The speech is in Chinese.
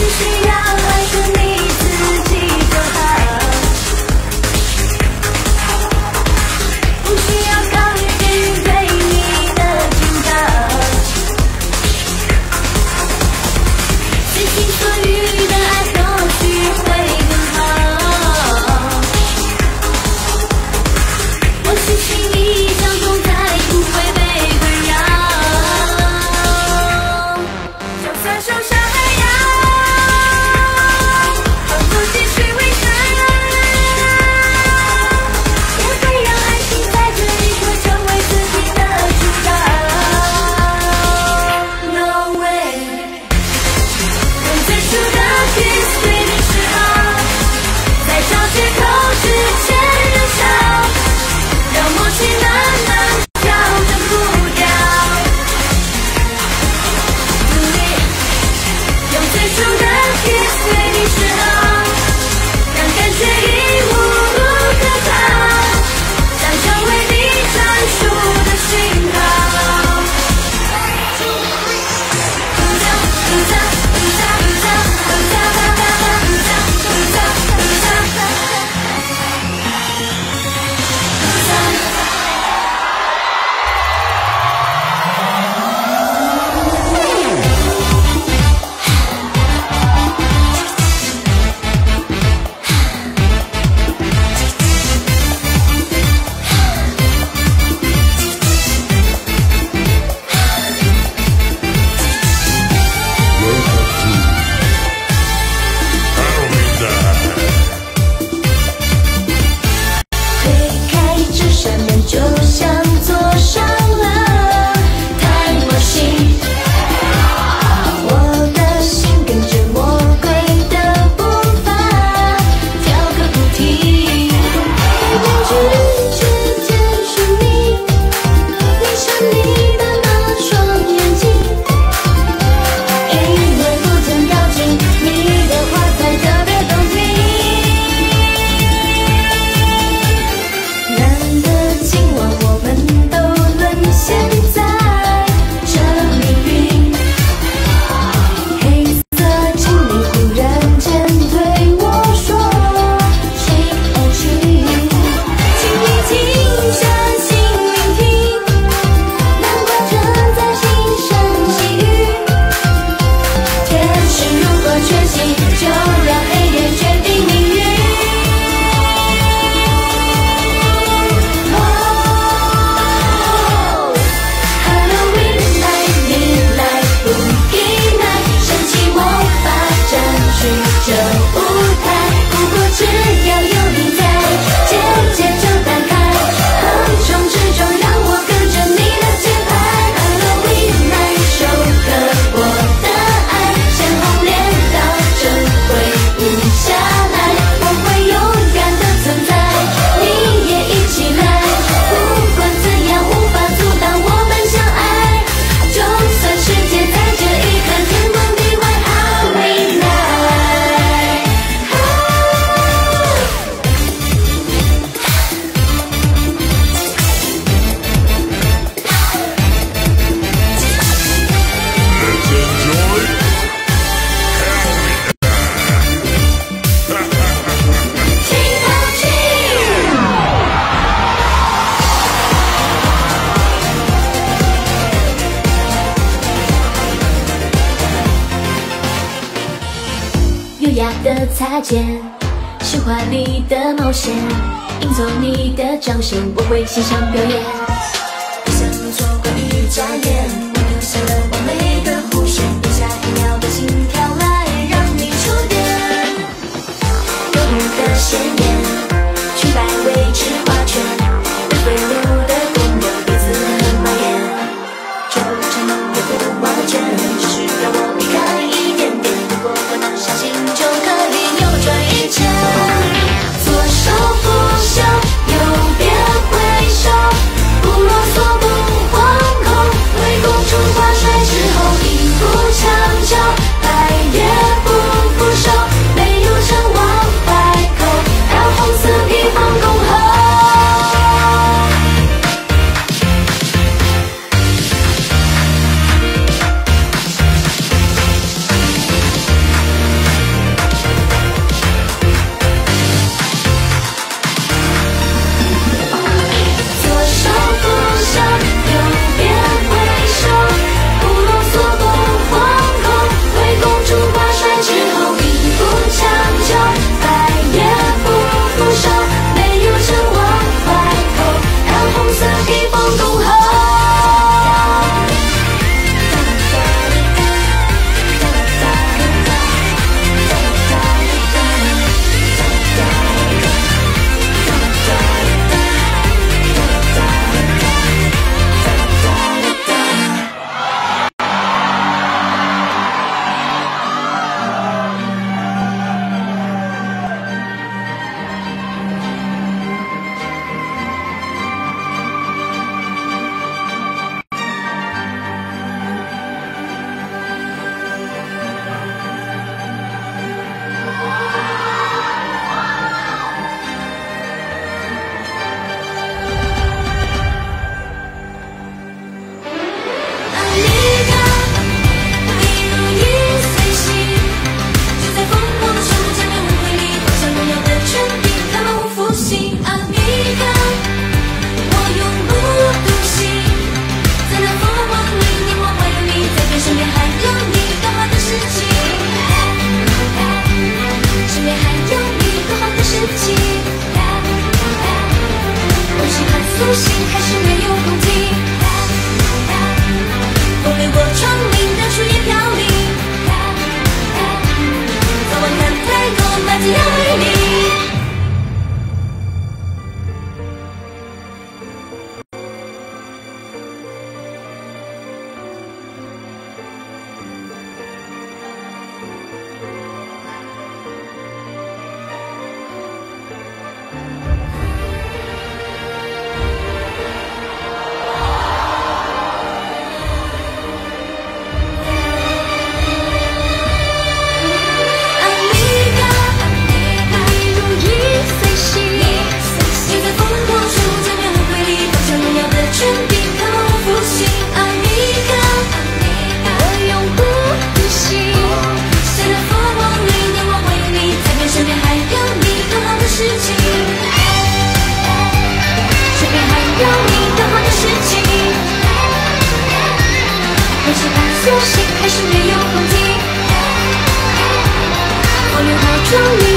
you 肩，是华丽的冒险，营造你的掌声，我会现场表演。show